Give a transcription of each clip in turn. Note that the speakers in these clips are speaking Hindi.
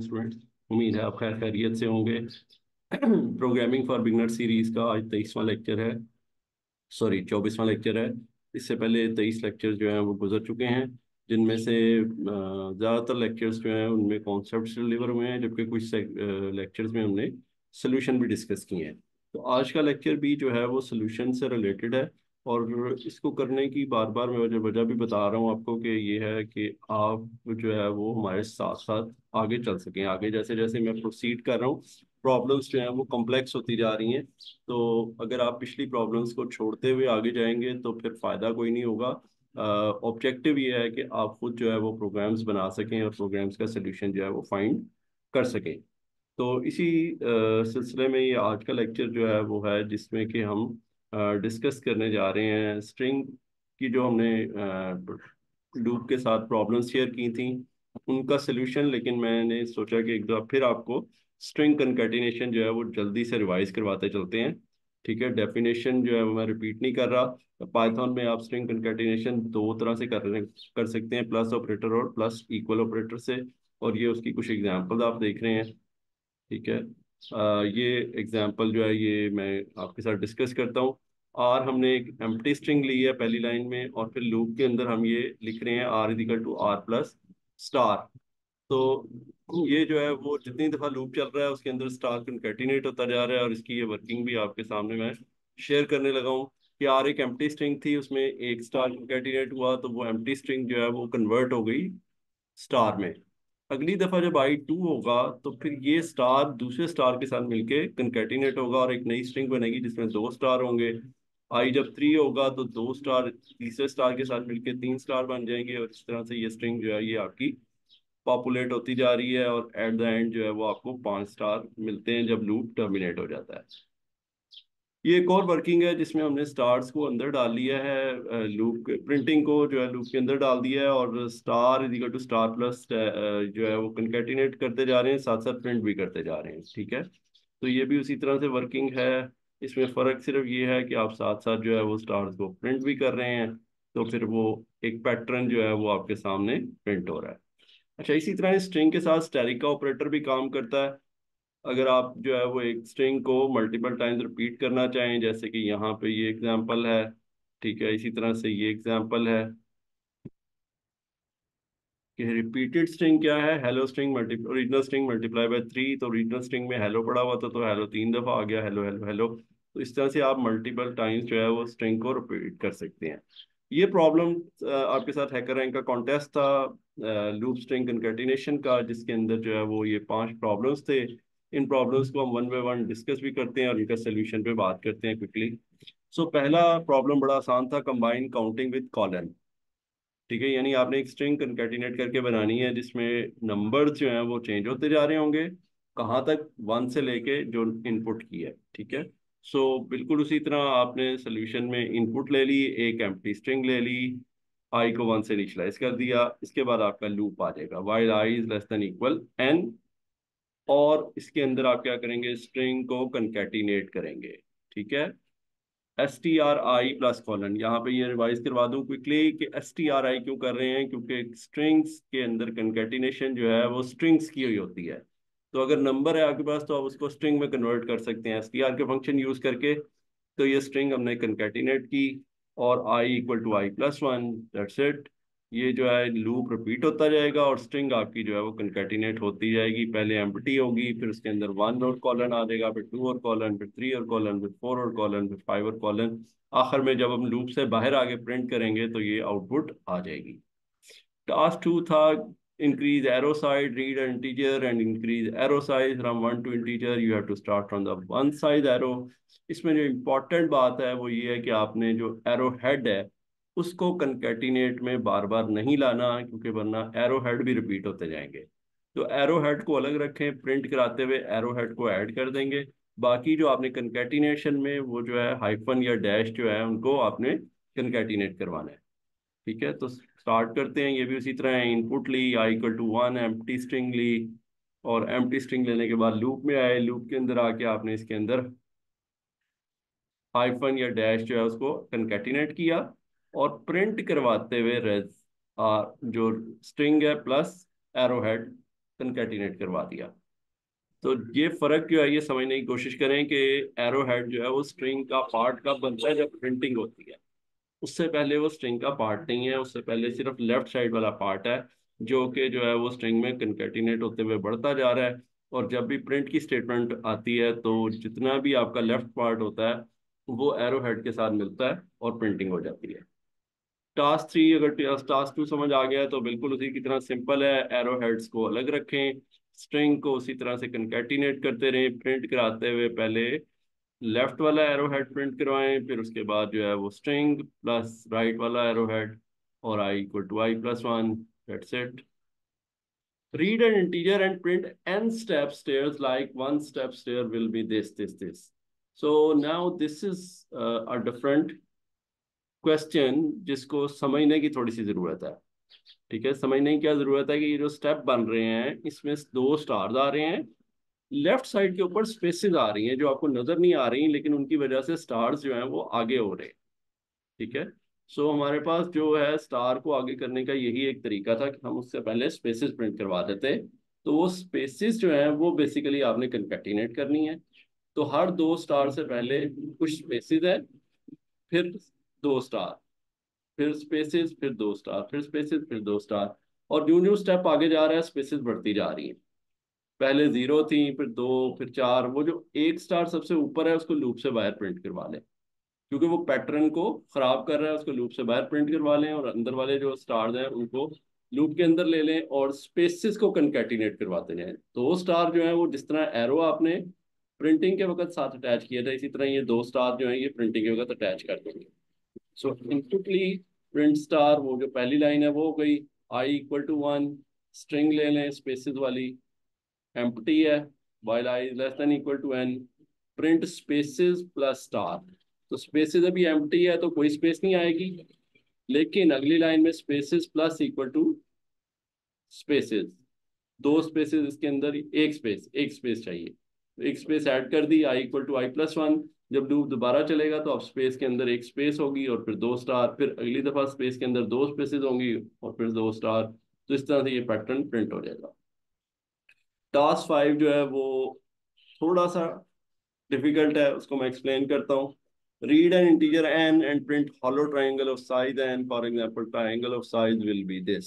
स्टूडेंट्स। उम्मीद है आप खैर खैरियत से होंगे। प्रोग्रामिंग फॉर बिगनर सीरीज़ का आज तेईसवां लेक्चर है। सॉरी, चौबीसवां लेक्चर है। इससे पहले तेईस लेक्चर जो हैं वो गुजर चुके हैं, जिनमें से ज़्यादातर लेक्चर्स जो हैं उनमें कॉन्सेप्ट डिलीवर हुए हैं, जबकि कुछ लेक्चर्स में हमने सोल्यूशन भी डिस्कस किए हैं। तो आज का लेक्चर भी जो है वो सोल्यूशन से रिलेटेड है। और इसको करने की बार बार मैं वजह वजह भी बता रहा हूँ आपको कि ये है कि आप जो है वो हमारे साथ साथ आगे चल सकें। आगे जैसे जैसे मैं प्रोसीड कर रहा हूँ प्रॉब्लम्स जो हैं वो कॉम्प्लेक्स होती जा रही हैं। तो अगर आप पिछली प्रॉब्लम्स को छोड़ते हुए आगे जाएँगे तो फिर फ़ायदा कोई नहीं होगा। ऑब्जेक्टिव ये है कि आप खुद जो है वो प्रोग्राम्स बना सकें और प्रोग्राम्स का सोल्यूशन जो है वो फाइंड कर सकें। तो इसी सिलसिले में ये आज का लेक्चर जो है वो है जिसमें कि हम डिस्कस करने जा रहे हैं। स्ट्रिंग की जो हमने लूप के साथ प्रॉब्लम शेयर की थी उनका सोल्यूशन लेकिन मैंने सोचा कि एक बार फिर आपको स्ट्रिंग कंकेटिनेशन जो है वो जल्दी से रिवाइज करवाते चलते हैं। ठीक है डेफिनेशन जो है मैं रिपीट नहीं कर रहा। पाइथन में आप स्ट्रिंग कंकेटिनेशन दो तरह से कर कर सकते हैं प्लस ऑपरेटर और प्लस इक्वल ऑपरेटर से और ये उसकी कुछ एग्ज़ाम्पल आप देख रहे हैं। ठीक है आ, ये एग्ज़ाम्पल जो है ये मैं आपके साथ डिस्कस करता हूँ। आर हमने एक एम्प्टी स्ट्रिंग ली है पहली लाइन में और फिर लूप के अंदर हम ये लिख रहे हैं R equal to R plus star तो ये जो है वो जितनी दफ़ा लूप चल रहा है उसके अंदर स्टार कंकेटिनेट होता जा रहा है और इसकी ये वर्किंग भी आपके सामने मैं शेयर करने लगा हूँ कि आर एक एम्प्टी स्ट्रिंग थी, उसमें एक स्टार कंकेटिनेट हुआ तो वो एम्प्टी स्ट्रिंग जो है वो कन्वर्ट हो गई स्टार में। अगली दफ़ा जब आई टू होगा तो फिर ये स्टार दूसरे स्टार के साथ मिलके कंकेटिनेट होगा और एक नई स्ट्रिंग बनेगी जिसमें दो स्टार होंगे। आई जब थ्री होगा तो दो स्टार तीसरे स्टार के साथ मिलके तीन स्टार बन जाएँगे और इस तरह से ये स्ट्रिंग जो है ये आपकी पॉपुलेट होती जा रही है और एट द एंड जो है वो आपको पाँच स्टार मिलते हैं जब लूप टर्मिनेट हो जाता है। ये एक और वर्किंग है जिसमें हमने स्टार्स को अंदर डाल लिया है लूप प्रिंटिंग को जो है लूप के अंदर डाल दिया है और star equal to star plus जो है वो कंकेटिनेट करते जा रहे हैं साथ साथ प्रिंट भी करते जा रहे हैं, ठीक है? तो ये भी उसी तरह से वर्किंग है। इसमें फ़र्क सिर्फ़ ये है कि आप साथ साथ जो है वो स्टार्स को प्रिंट भी कर रहे हैं तो फिर वो एक पैटर्न जो है वो आपके सामने प्रिंट हो रहा है। अच्छा इसी तरह स्ट्रिंग के साथ स्टैरिक का ऑपरेटर भी काम करता है। अगर आप जो है वो एक स्ट्रिंग को मल्टीपल टाइम्स रिपीट करना चाहें, जैसे कि यहाँ पे ये एग्जांपल है, ठीक है, इसी तरह से ये एग्जांपल है। कि रिपीटेड स्ट्रिंग क्या है? Hello string multi original string multiply by three तो ओरिजिनल स्ट्रिंग में हेलो पड़ा हुआ था तो हेलो तीन दफ़ा आ गया हेलो हेलो हेलो तो इस तरह से आप मल्टीपल टाइम्स जो है वो स्ट्रिंग को रिपीट कर सकते हैं। ये प्रॉब्लम आपके साथ हैकर रैंक का कॉन्टेस्ट था लूप स्ट्रिंग कंकेटिनेशन का जिसके अंदर जो है वो ये पाँच प्रॉब्लम्स थे। इन प्रॉब्लम्स को हम वन बाय वन डिस्कस भी करते हैं और इनका सोल्यूशन पे बात करते हैं क्विकली सो so, पहला प्रॉब्लम बड़ा आसान था कंबाइन काउंटिंग विद कॉलन ठीक है यानी आपने एक स्ट्रिंग कंकेटिनेट करके बनानी है जिसमें नंबर जो हैं वो चेंज होते जा रहे होंगे कहाँ तक? वन से लेके जो इनपुट की है ठीक है? सो so, बिल्कुल उसी तरह आपने सोल्यूशन में इनपुट ले ली एक एम्प्टी स्ट्रिंग ले ली आई को वन से इनिशलाइज कर दिया इसके बाद आपका लूप आ जाएगा while I is less than equal N और इसके अंदर आप क्या करेंगे? स्ट्रिंग को कंकेटिनेट करेंगे ठीक है? S T R I plus colon यहाँ पे ये रिवाइज करवा दूँ क्विकली कि एस टी आर आई क्यों कर रहे हैं, क्योंकि स्ट्रिंग्स के अंदर कंकेटिनेशन जो है, वो स्ट्रिंग्स की हुई होती है। तो अगर नंबर है आपके पास तो आप उसको स्ट्रिंग में कन्वर्ट कर सकते हैं। एस टी आर के फ़ंक्शन यूज़ करके तो ये स्ट्रिंग हमने कंकेटिनेट की और I equal to I plus one that's it ये जो है लूप रिपीट होता जाएगा और स्ट्रिंग आपकी जो है वो कंकेटिनेट होती जाएगी। पहले एम्प्टी होगी, फिर उसके अंदर वन और कॉलन आ जाएगा, फिर टू और कॉलन फिर थ्री और कॉलन फिर फोर और कॉलन फिर फाइव और कॉलन आखिर में जब हम लूप से बाहर आगे प्रिंट करेंगे तो ये आउटपुट आ जाएगी। टास्क टू था, increase arrow side read an integer and increase arrow size from one to integer, you have to start from the one size इसमें जो इम्पोर्टेंट बात है वो ये है कि आपने जो एरो हेड है उसको कंकेटिनेट में बार बार नहीं लाना, क्योंकि वरना एरो हेड भी रिपीट होते जाएँगे। तो एरो हेड को अलग रखें प्रिंट कराते हुए एरो हेड को ऐड कर देंगे। बाकी जो आपने कंकेटिनेशन में वो जो है हाइफन या डैश जो है, उनको आपने कंकेटिनेट करवाना है। ठीक है? तो स्टार्ट करते हैं। ये भी उसी तरह है। Input Lee I equal to one empty string ली और एम्प्टी स्ट्रिंग लेने के बाद लूप में आए। लूप के अंदर आके आपने इसके अंदर हाइफन या डैश जो है उसको कंकेटिनेट किया। और प्रिंट करवाते हुए रेज जो स्ट्रिंग है प्लस एरो हेड कंकेटिनेट करवा दिया। तो ये फ़र्क जो है? ये समझने की कोशिश करें कि एरो हेड जो है वो स्ट्रिंग का पार्ट का बनता है? जब प्रिंटिंग होती है। उससे पहले वो स्ट्रिंग का पार्ट नहीं है, उससे पहले सिर्फ़ लेफ़्ट साइड वाला पार्ट है, जो कि जो है वो स्ट्रिंग में कंकेटिनेट होते हुए बढ़ता जा रहा है। और जब भी प्रिंट की स्टेटमेंट आती है तो जितना भी आपका लेफ़्ट पार्ट होता है, वो एरो हेड के साथ मिलता है और प्रिंटिंग हो जाती है। टास्क थ्री अगर टास्क टू समझ आ गया तो बिल्कुल उसी की तरह सिंपल है एरो हेड्स को अलग रखें स्ट्रिंग को उसी तरह से कंकेटिनेट करते रहें प्रिंट कराते हुए पहले लेफ़्ट वाला एरो हेड प्रिंट करवाएँ फिर उसके बाद जो है वो स्ट्रिंग प्लस राइट वाला एरो हेड और I equal to I plus one that's it read an integer print n step stairs like one step stair will be this this this. So now this is uh, a different question जिसको समझने की थोड़ी सी ज़रूरत है। ठीक है समझने की क्या ज़रूरत है कि ये जो स्टेप बन रहे हैं इसमें दो स्टार्स आ रहे हैं। लेफ़्ट साइड के ऊपर स्पेसेस आ रही हैं जो आपको नज़र नहीं आ रही लेकिन उनकी वजह से स्टार्स जो हैं वो आगे हो रहे ठीक है सो so, हमारे पास जो है स्टार को आगे करने का यही एक तरीका था कि हम उससे पहले स्पेसेस प्रिंट करवा देते। तो वो स्पेसेस जो है वो बेसिकली आपने कंकेटिनेट करनी है। तो हर दो स्टार से पहले कुछ स्पेसेस है फिर दो स्टार, फिर स्पेसेस फिर दो स्टार, फिर स्पेसेस फिर दो स्टार, और न्यू न्यू स्टेप आगे जा रहा है स्पेसेस बढ़ती जा रही है। पहले ज़ीरो थी, फिर दो, फिर चार, वो जो एक स्टार सबसे ऊपर है, उसको लूप से बाहर प्रिंट करवा लें। क्योंकि वो पैटर्न को खराब कर रहा है, उसको लूप से बाहर प्रिंट करवा लें, और अंदर वाले जो स्टार्स हैं, उनको लूप के अंदर ले लें, और स्पेसिस को कंकेटिनेट करवाते जाएँ। दो स्टार जो है, वो जिस तरह एरो आपने प्रिंटिंग के वक्त साथ अटैच किया था, इसी तरह ये दो स्टार जो है, ये प्रिंटिंग के वक्त अटैच कर देंगे। सो इनपुटली प्रिंट स्टार वो जो पहली लाइन है, वो हो गई I equal to one string ले लें स्पेसिस वाली एम्प्टी है while I less than equal to N print spaces plus star तो स्पेसिस अभी एम्प्टी है तो कोई स्पेस नहीं आएगी। लेकिन अगली लाइन में spaces plus equal to spaces दो स्पेसिस इसके अंदर, एक स्पेस एक स्पेस चाहिए। एक स्पेस ऐड कर दी I equal to I plus one जब लूप दोबारा चलेगा तो अब स्पेस के अंदर एक स्पेस होगी और फिर दो स्टार फिर अगली दफ़ा स्पेस के अंदर दो स्पेसिस होंगी और फिर दो स्टार तो इस तरह से ये पैटर्न प्रिंट हो जाएगा। टास्क फाइव जो है वो थोड़ा सा डिफ़िकल्ट है, उसको मैं एक्सप्लेन करता हूँ। Read an integer n and print hollow triangle of size n, for example, triangle of size will be this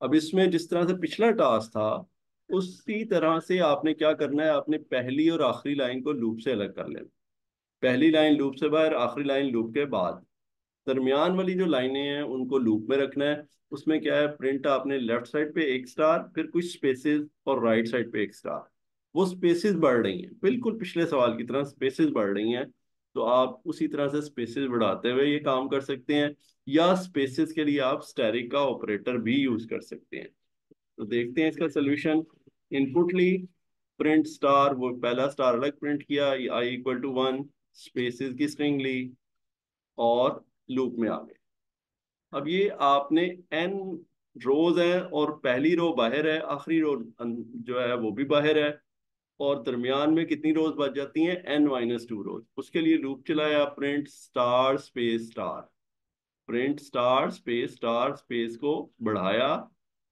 अब इसमें जिस तरह से पिछला टास्क था, उसी तरह से आपने क्या करना है, आपने पहली और आखिरी लाइन को लूप से अलग कर लेना। पहली लाइन लूप से बाहर, आखिरी लाइन लूप के बाद। दरमियान वाली जो लाइनें हैं, उनको लूप में रखना है। उसमें क्या है? प्रिंट आपने लेफ़्ट साइड पे एक स्टार, फिर कुछ स्पेसेस और राइट साइड पे एक स्टार। वो स्पेसेस बढ़ रही हैं। बिल्कुल पिछले सवाल की तरह स्पेसेस बढ़ रही हैं। तो आप उसी तरह से स्पेसेस बढ़ाते हुए ये काम कर सकते हैं, या स्पेसेस के लिए आप स्टेरिक का ऑपरेटर भी यूज़ कर सकते हैं। तो देखते हैं इसका सोल्यूशन। इनपुटली, प्रिंट स्टार, वो पहला स्टार अलग प्रिंट किया I equal to one spaces की स्ट्रिंग ली और लूप में आ गए। अब ये आपने एन रोज है और पहली रो बाहर है, आखिरी रो जो है वो भी बाहर है और दरमियान में कितनी रोज बच जाती हैं? एन माइनस टू रोज उसके लिए लूप चलाया print star space star print star space star space को बढ़ाया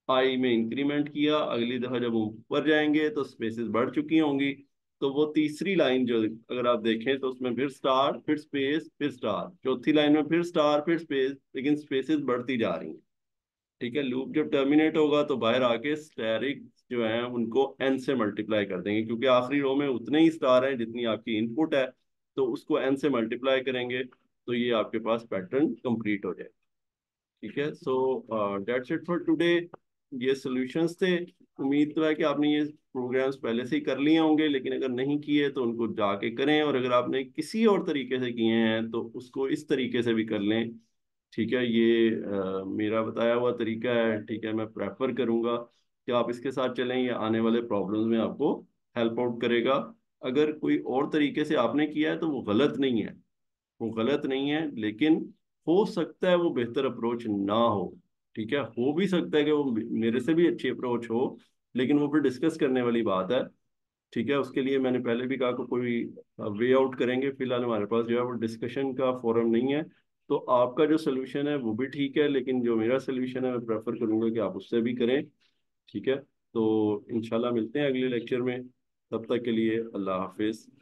आई में इंक्रीमेंट किया, अगली दफ़ा जब ऊपर जाएँगे तो स्पेसेस बढ़ चुकी होंगी। तो वो तीसरी लाइन जो अगर आप देखें तो उसमें फिर स्टार फिर स्पेस फिर स्टार चौथी लाइन में फिर स्टार फिर स्पेस लेकिन स्पेसेस बढ़ती जा रही हैं। ठीक है लूप जब टर्मिनेट होगा तो बाहर आके स्टेरिक जो है उनको एन से मल्टीप्लाई कर देंगे, क्योंकि आखिरी रो में उतने ही स्टार हैं जितनी आपकी इनपुट है तो उसको एन से मल्टीप्लाई करेंगे तो ये आपके पास पैटर्न कंप्लीट हो जाएगा। ठीक है so that's it for today ये सॉल्यूशंस थे। उम्मीद तो है कि आपने ये प्रोग्राम्स पहले से ही कर लिए होंगे लेकिन अगर नहीं किए तो उनको जाके करें और अगर आपने किसी और तरीके से किए हैं तो उसको इस तरीके से भी कर लें। ठीक है ये आ, मेरा बताया हुआ तरीका है। ठीक है मैं प्रेफर करूँगा कि आप इसके साथ चलें। ये आने वाले प्रॉब्लम्स में आपको हेल्प आउट करेगा। अगर कोई और तरीके से आपने किया है तो वो गलत नहीं है। वो गलत नहीं है लेकिन हो सकता है वो बेहतर अप्रोच ना हो। ठीक है? हो भी सकता है कि वो मेरे से भी अच्छी अप्रोच हो, लेकिन वो फिर डिस्कस करने वाली बात है। ठीक है? उसके लिए मैंने पहले भी कहा कि कोई वे आउट करेंगे, फ़िलहाल हमारे पास जो है वो डिस्कशन का फोरम नहीं है। तो आपका जो सोल्यूशन है, वो भी ठीक है, लेकिन जो मेरा सोल्यूशन है, मैं प्रेफर करूँगा कि आप उससे भी करें। ठीक है? तो इंशाल्लाह मिलते हैं अगले लेक्चर में। तब तक के लिए अल्लाह हाफिज़।